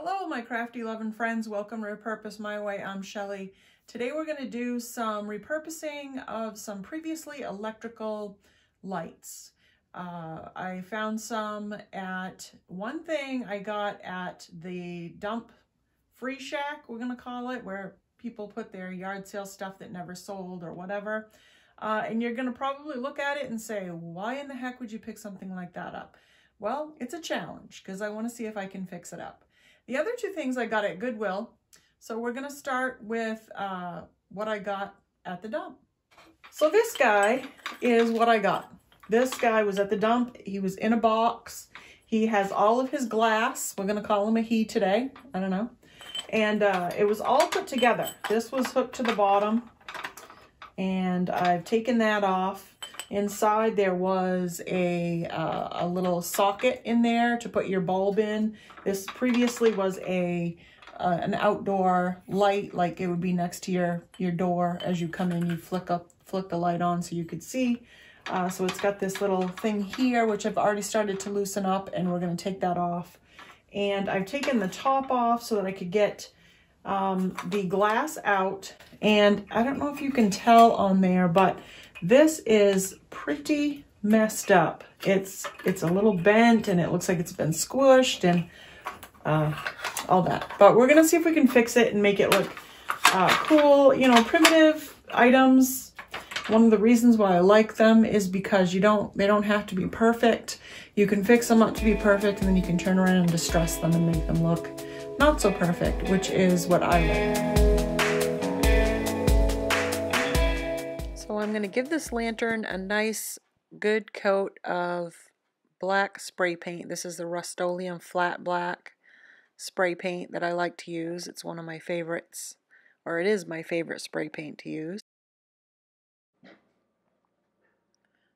Hello, my crafty loving friends. Welcome to Repurposed My Way. I'm Shelly. Today we're going to do some repurposing of some previously electrical lights. Uh, I found some at one thing I got at the dump free shack, we're going to call it, where people put their yard sale stuff that never sold or whatever. Uh, and you're going to probably look at it and say, why in the heck would you pick something like that up? Well, it's a challenge because I want to see if I can fix it up. The other two things I got at Goodwill. So we're going to start with uh, what I got at the dump. So this guy is what I got. This guy was at the dump. He was in a box. He has all of his glass. We're going to call him a he today. I don't know. And uh, it was all put together. This was hooked to the bottom. And I've taken that off. Inside there was a, uh, a little socket in there to put your bulb in. This previously was a uh, an outdoor light, like it would be next to your, your door. As you come in, you flick up, flick the light on so you could see. Uh, so it's got this little thing here, which I've already started to loosen up, and we're going to take that off. And I've taken the top off so that I could get um, the glass out. And I don't know if you can tell on there, but this is pretty messed up. It's it's a little bent and it looks like it's been squished and uh, all that. But we're going to see if we can fix it and make it look uh, cool. You know, primitive items. One of the reasons why I like them is because you don't they don't have to be perfect. You can fix them up to be perfect and then you can turn around and distress them and make them look not so perfect, which is what I like. So I'm going to give this lantern a nice good coat of black spray paint. This is the Rust-Oleum Flat Black spray paint that I like to use. It's one of my favorites, or it is my favorite spray paint to use.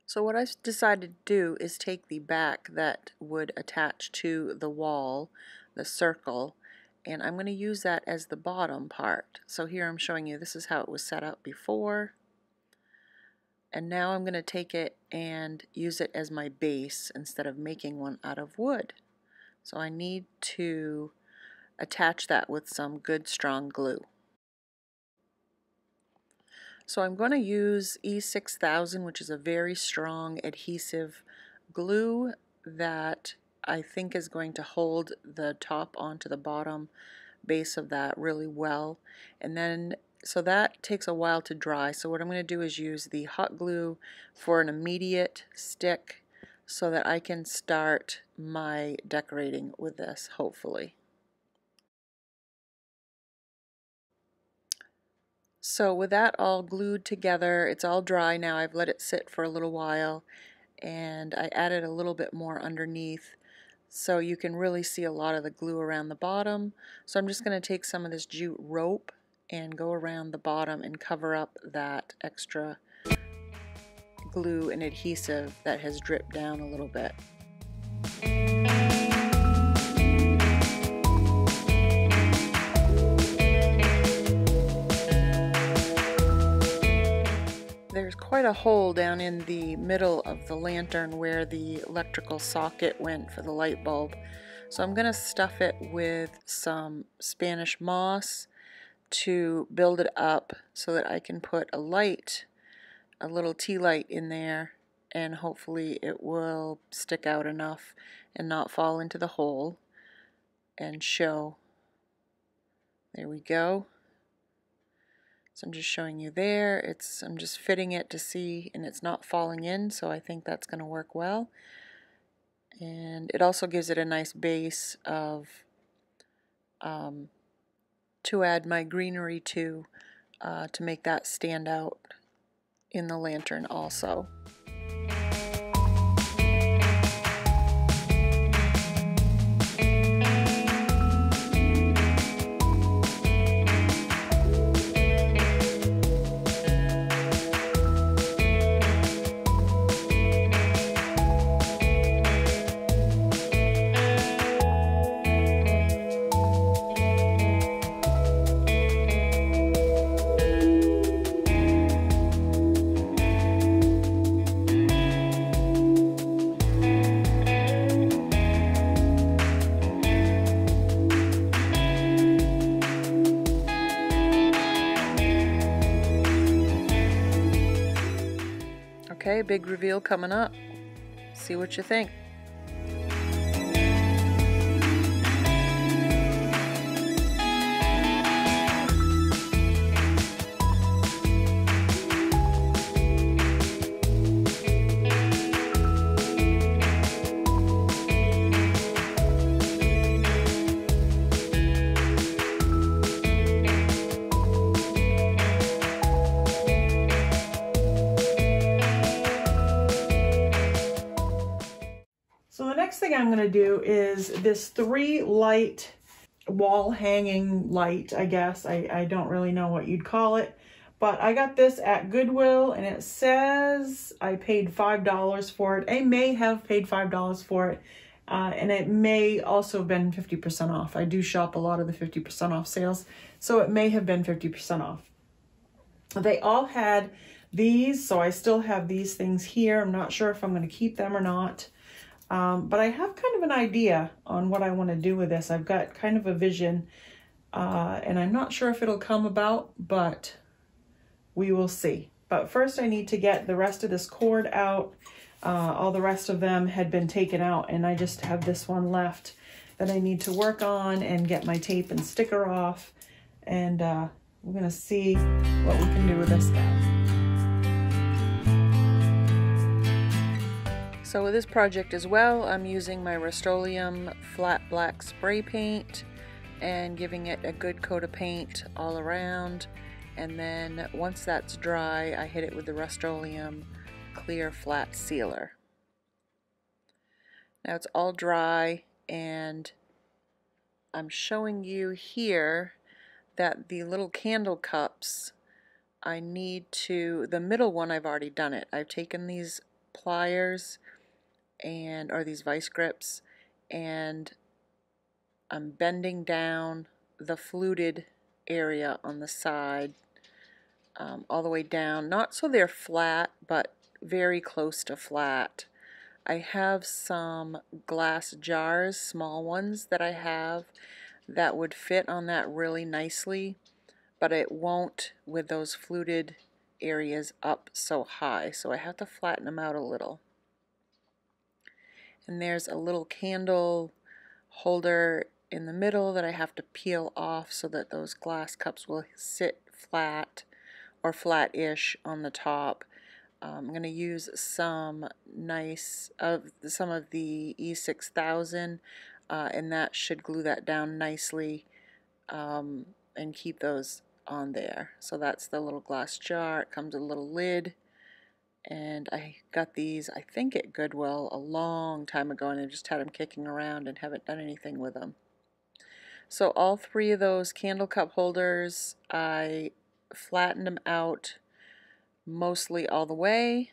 So what I decided to do is take the back that would attach to the wall, the circle, and I'm going to use that as the bottom part. So here I'm showing you this is how it was set up before and now I'm going to take it and use it as my base instead of making one out of wood. So I need to attach that with some good strong glue. So I'm going to use E6000 which is a very strong adhesive glue that I think is going to hold the top onto the bottom base of that really well and then so that takes a while to dry. So what I'm going to do is use the hot glue for an immediate stick so that I can start my decorating with this, hopefully. So with that all glued together, it's all dry now. I've let it sit for a little while and I added a little bit more underneath so you can really see a lot of the glue around the bottom. So I'm just going to take some of this jute rope and go around the bottom and cover up that extra glue and adhesive that has dripped down a little bit. Quite a hole down in the middle of the lantern where the electrical socket went for the light bulb. So I'm going to stuff it with some Spanish moss to build it up so that I can put a light, a little tea light in there and hopefully it will stick out enough and not fall into the hole and show. There we go. So I'm just showing you there. It's I'm just fitting it to see and it's not falling in so I think that's going to work well. And it also gives it a nice base of um, to add my greenery to uh, to make that stand out in the lantern also. Big reveal coming up. See what you think. Do is this three light wall hanging light, I guess. I, I don't really know what you'd call it. But I got this at Goodwill and it says I paid $5 for it. I may have paid $5 for it. Uh, and it may also have been 50% off. I do shop a lot of the 50% off sales, so it may have been 50% off. They all had these, so I still have these things here. I'm not sure if I'm going to keep them or not. Um, but I have kind of an idea on what I want to do with this. I've got kind of a vision uh, and I'm not sure if it'll come about, but we will see. But first I need to get the rest of this cord out. Uh, all the rest of them had been taken out and I just have this one left that I need to work on and get my tape and sticker off. And uh, we're going to see what we can do with this guy. So with this project as well, I'm using my Rust-Oleum flat black spray paint and giving it a good coat of paint all around. And then once that's dry, I hit it with the Rust-Oleum clear flat sealer. Now it's all dry and I'm showing you here that the little candle cups I need to, the middle one I've already done it. I've taken these pliers and or these vice grips and I'm bending down the fluted area on the side um, all the way down. Not so they're flat but very close to flat. I have some glass jars small ones that I have that would fit on that really nicely but it won't with those fluted areas up so high. So I have to flatten them out a little and there's a little candle holder in the middle that I have to peel off so that those glass cups will sit flat or flat-ish on the top. Um, I'm going to use some nice of some of the E6000 uh, and that should glue that down nicely um, and keep those on there. So that's the little glass jar. It comes with a little lid and I got these I think at Goodwill a long time ago and I just had them kicking around and haven't done anything with them. So all three of those candle cup holders I flattened them out mostly all the way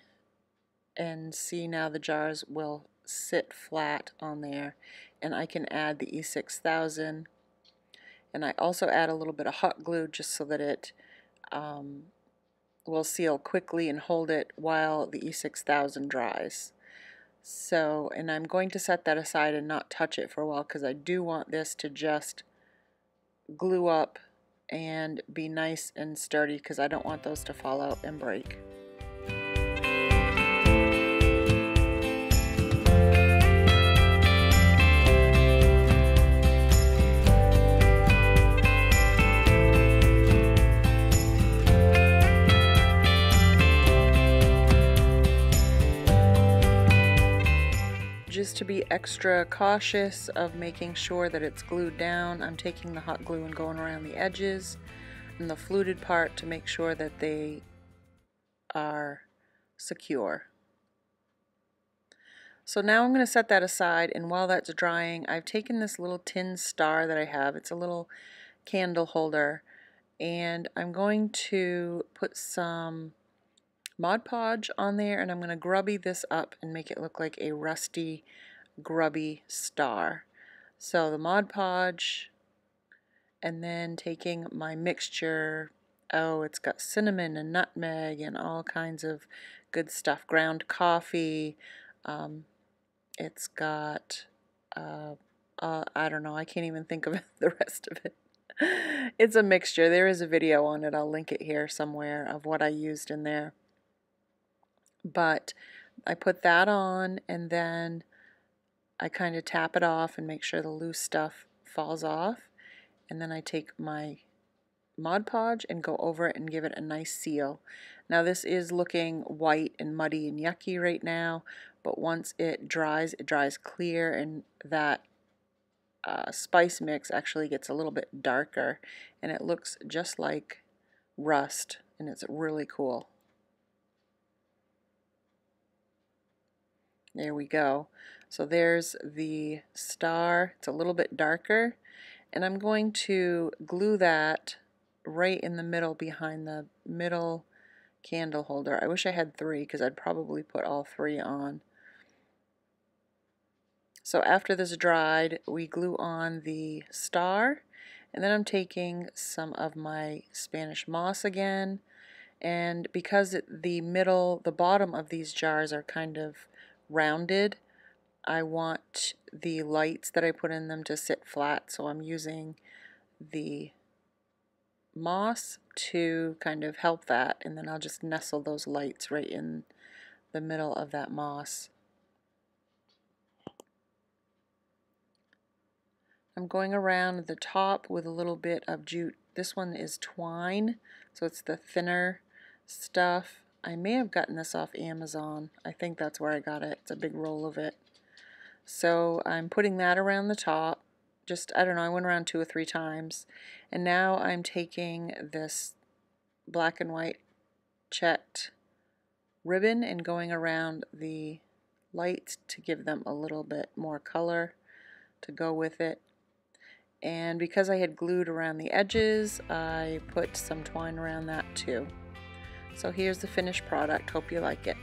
and see now the jars will sit flat on there and I can add the E6000 and I also add a little bit of hot glue just so that it um, will seal quickly and hold it while the E6000 dries. So, and I'm going to set that aside and not touch it for a while because I do want this to just glue up and be nice and sturdy because I don't want those to fall out and break. To be extra cautious of making sure that it's glued down, I'm taking the hot glue and going around the edges and the fluted part to make sure that they are secure. So now I'm going to set that aside and while that's drying I've taken this little tin star that I have, it's a little candle holder and I'm going to put some Mod Podge on there and I'm going to grubby this up and make it look like a rusty grubby star. So the Mod Podge and then taking my mixture, oh it's got cinnamon and nutmeg and all kinds of good stuff, ground coffee, um, it's got, uh, uh, I don't know, I can't even think of the rest of it. It's a mixture. There is a video on it. I'll link it here somewhere of what I used in there. But I put that on and then I kind of tap it off and make sure the loose stuff falls off. And then I take my Mod Podge and go over it and give it a nice seal. Now this is looking white and muddy and yucky right now, but once it dries, it dries clear and that uh, spice mix actually gets a little bit darker and it looks just like rust and it's really cool. There we go. So there's the star. It's a little bit darker. And I'm going to glue that right in the middle behind the middle candle holder. I wish I had three because I'd probably put all three on. So after this dried, we glue on the star. And then I'm taking some of my Spanish moss again. And because the middle, the bottom of these jars are kind of rounded, I want the lights that I put in them to sit flat. So I'm using the moss to kind of help that. And then I'll just nestle those lights right in the middle of that moss. I'm going around the top with a little bit of jute. This one is twine, so it's the thinner stuff. I may have gotten this off Amazon. I think that's where I got it. It's a big roll of it. So I'm putting that around the top. Just, I don't know, I went around two or three times. And now I'm taking this black and white checked ribbon and going around the lights to give them a little bit more color to go with it. And because I had glued around the edges, I put some twine around that too. So here's the finished product. Hope you like it.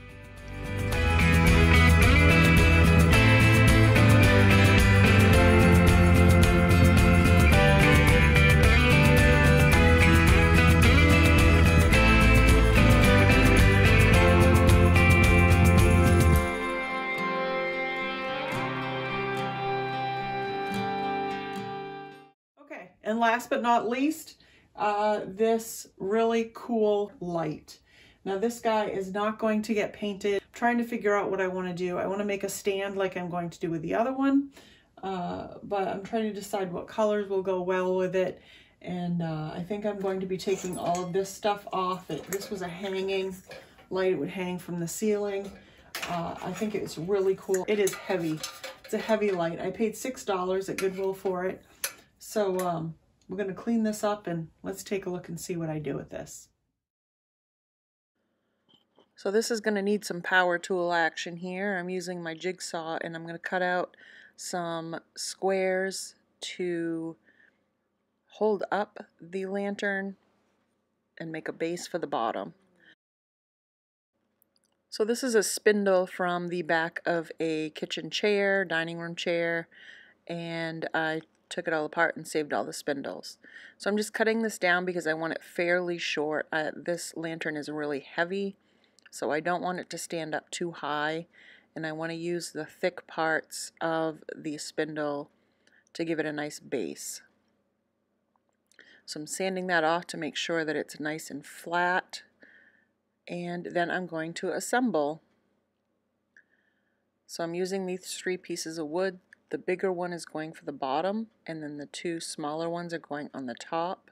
Okay, and last but not least, uh, this really cool light. Now this guy is not going to get painted. I'm trying to figure out what I want to do. I want to make a stand like I'm going to do with the other one. Uh, but I'm trying to decide what colors will go well with it. And uh, I think I'm going to be taking all of this stuff off. It, this was a hanging light. It would hang from the ceiling. Uh, I think it's really cool. It is heavy. It's a heavy light. I paid $6 at Goodwill for it. So um, we're going to clean this up and let's take a look and see what I do with this. So this is going to need some power tool action here. I'm using my jigsaw and I'm going to cut out some squares to hold up the lantern and make a base for the bottom. So this is a spindle from the back of a kitchen chair, dining room chair, and I took it all apart and saved all the spindles. So I'm just cutting this down because I want it fairly short. Uh, this lantern is really heavy, so I don't want it to stand up too high. And I want to use the thick parts of the spindle to give it a nice base. So I'm sanding that off to make sure that it's nice and flat. And then I'm going to assemble. So I'm using these three pieces of wood the bigger one is going for the bottom and then the two smaller ones are going on the top.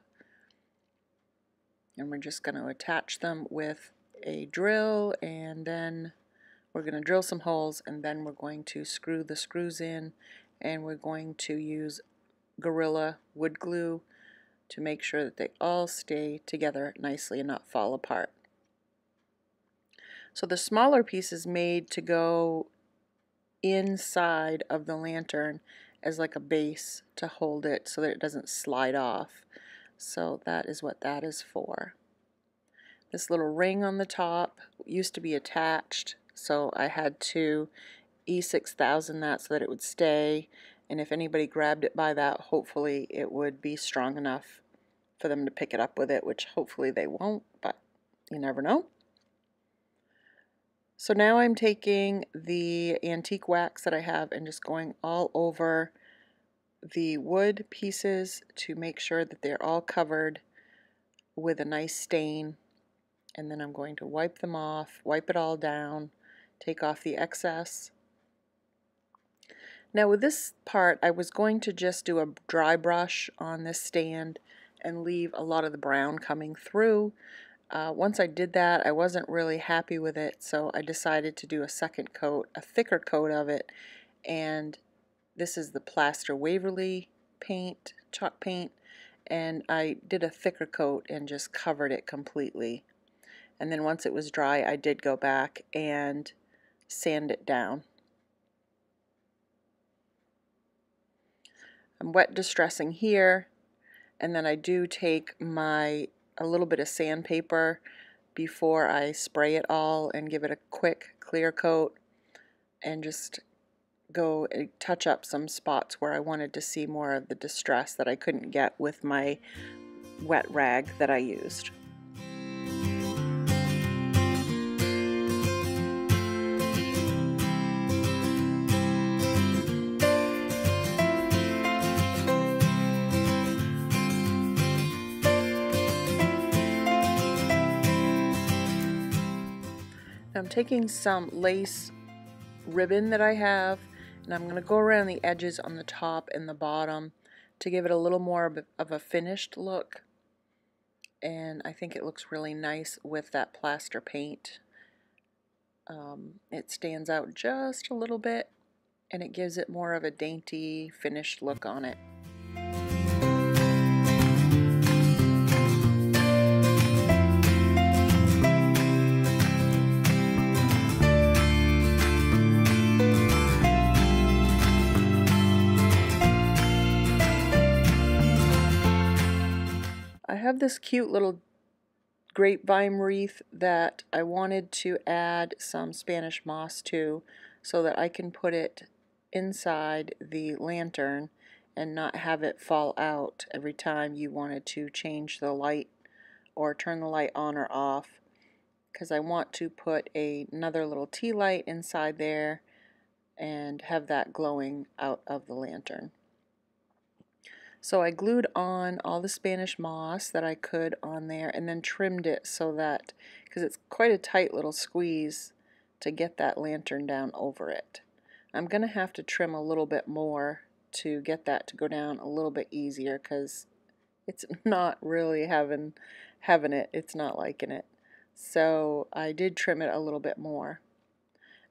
And we're just going to attach them with a drill and then we're going to drill some holes and then we're going to screw the screws in and we're going to use Gorilla wood glue to make sure that they all stay together nicely and not fall apart. So the smaller piece is made to go inside of the lantern as like a base to hold it so that it doesn't slide off. So that is what that is for. This little ring on the top used to be attached, so I had to E6000 that so that it would stay. And if anybody grabbed it by that, hopefully it would be strong enough for them to pick it up with it, which hopefully they won't, but you never know. So now I'm taking the antique wax that I have and just going all over the wood pieces to make sure that they're all covered with a nice stain and then I'm going to wipe them off, wipe it all down, take off the excess. Now with this part, I was going to just do a dry brush on this stand and leave a lot of the brown coming through. Uh, once I did that, I wasn't really happy with it, so I decided to do a second coat, a thicker coat of it, and this is the Plaster Waverly paint, chalk paint, and I did a thicker coat and just covered it completely. And then once it was dry, I did go back and sand it down. I'm wet distressing here, and then I do take my a little bit of sandpaper before I spray it all and give it a quick clear coat and just go eh, touch up some spots where I wanted to see more of the distress that I couldn't get with my wet rag that I used. I'm taking some lace ribbon that I have and I'm going to go around the edges on the top and the bottom to give it a little more of a finished look and I think it looks really nice with that plaster paint. Um, it stands out just a little bit and it gives it more of a dainty finished look on it. Have this cute little grapevine wreath that I wanted to add some Spanish moss to so that I can put it inside the lantern and not have it fall out every time you wanted to change the light or turn the light on or off because I want to put a, another little tea light inside there and have that glowing out of the lantern. So I glued on all the Spanish moss that I could on there and then trimmed it so that, because it's quite a tight little squeeze to get that lantern down over it. I'm going to have to trim a little bit more to get that to go down a little bit easier because it's not really having, having it. It's not liking it. So I did trim it a little bit more.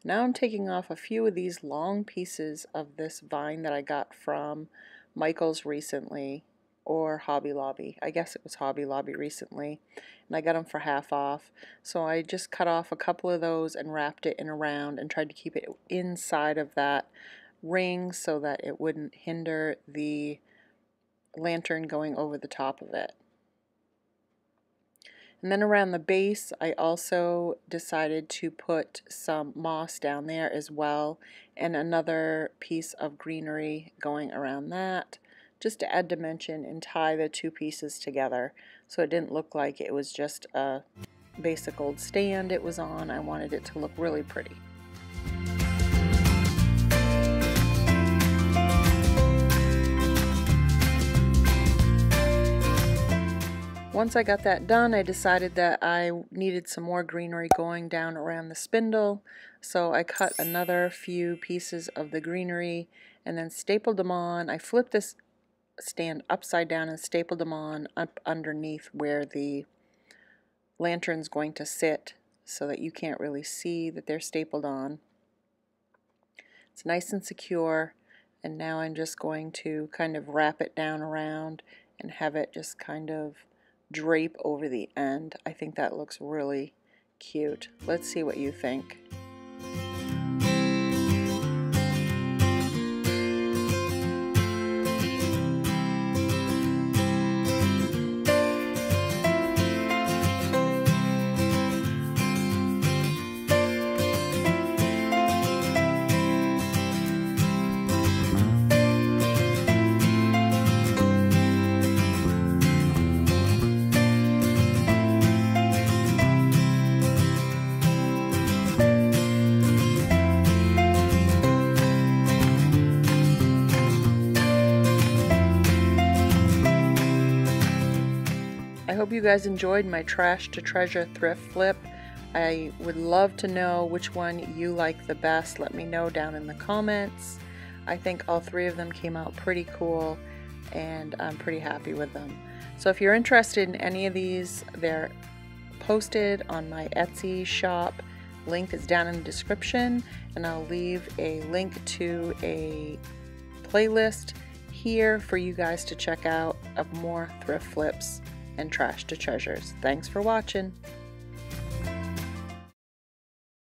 Now I'm taking off a few of these long pieces of this vine that I got from Michael's recently or Hobby Lobby. I guess it was Hobby Lobby recently. And I got them for half off. So I just cut off a couple of those and wrapped it in around and tried to keep it inside of that ring so that it wouldn't hinder the lantern going over the top of it. And then around the base, I also decided to put some moss down there as well and another piece of greenery going around that just to add dimension and tie the two pieces together so it didn't look like it was just a basic old stand it was on. I wanted it to look really pretty. Once I got that done, I decided that I needed some more greenery going down around the spindle. So I cut another few pieces of the greenery and then stapled them on. I flipped this stand upside down and stapled them on up underneath where the lantern's going to sit so that you can't really see that they're stapled on. It's nice and secure and now I'm just going to kind of wrap it down around and have it just kind of drape over the end. I think that looks really cute. Let's see what you think. Hope you guys enjoyed my trash to treasure thrift flip. I would love to know which one you like the best. Let me know down in the comments. I think all three of them came out pretty cool and I'm pretty happy with them. So if you're interested in any of these, they're posted on my Etsy shop. Link is down in the description and I'll leave a link to a playlist here for you guys to check out of more thrift flips and trash to treasures. Thanks for watching.